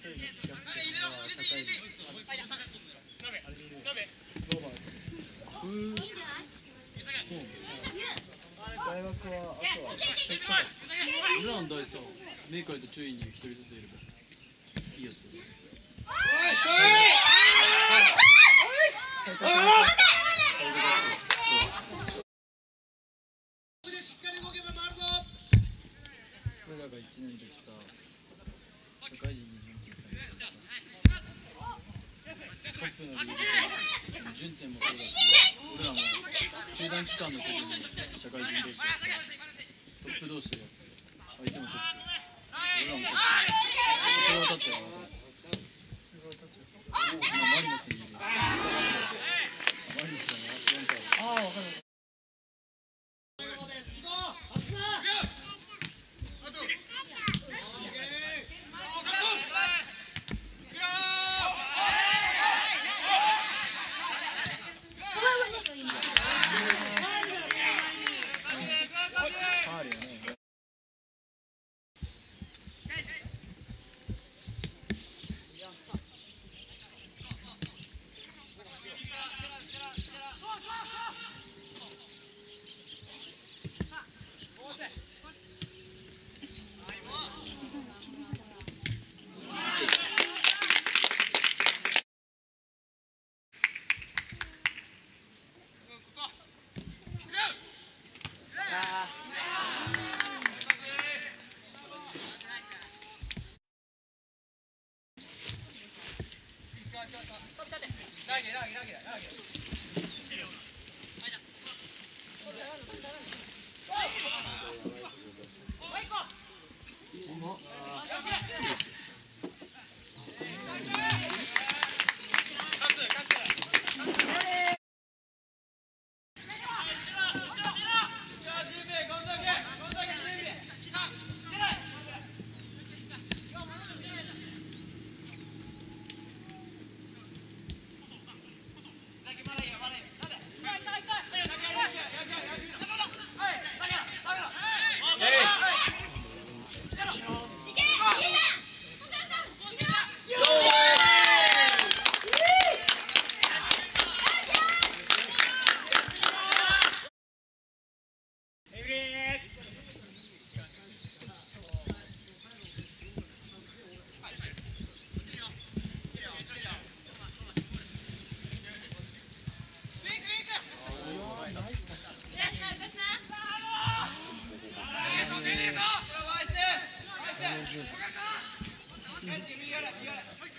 大学はあとは裏の大さメーカーと注意に一人ずつい。ればいいやつ俺らが1年でさ社会人に人気トップのリーグ順天もそうだし俺らも中断期間の時に社会人同士でさトップ同士でやって相手もトップ俺らもトップそれはだって Thank you. Mm.